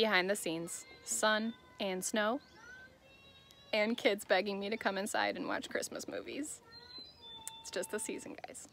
behind the scenes, sun and snow, and kids begging me to come inside and watch Christmas movies. It's just the season, guys.